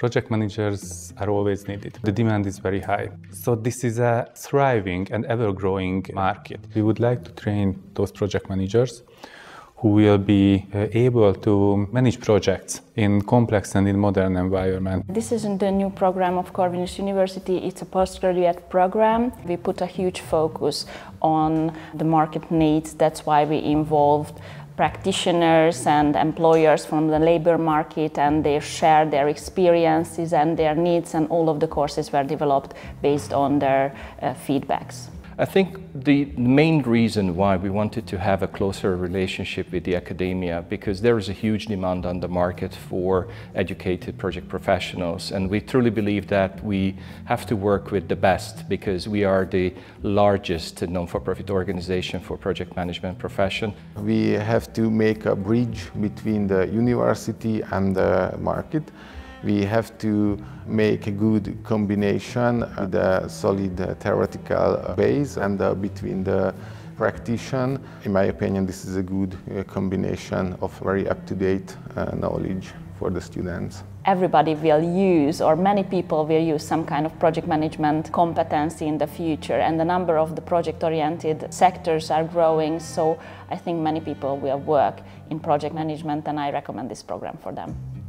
Project managers are always needed. The demand is very high. So this is a thriving and ever-growing market. We would like to train those project managers who will be uh, able to manage projects in complex and in modern environment. This isn't the new program of Corvinus University, it's a postgraduate program. We put a huge focus on the market needs, that's why we involved practitioners and employers from the labor market and they share their experiences and their needs and all of the courses were developed based on their uh, feedbacks. I think the main reason why we wanted to have a closer relationship with the academia because there is a huge demand on the market for educated project professionals and we truly believe that we have to work with the best because we are the largest non-for-profit organization for project management profession. We have to make a bridge between the university and the market we have to make a good combination with a solid theoretical base and uh, between the practitioner. In my opinion, this is a good uh, combination of very up-to-date uh, knowledge for the students. Everybody will use, or many people will use some kind of project management competency in the future, and the number of the project-oriented sectors are growing, so I think many people will work in project management, and I recommend this program for them.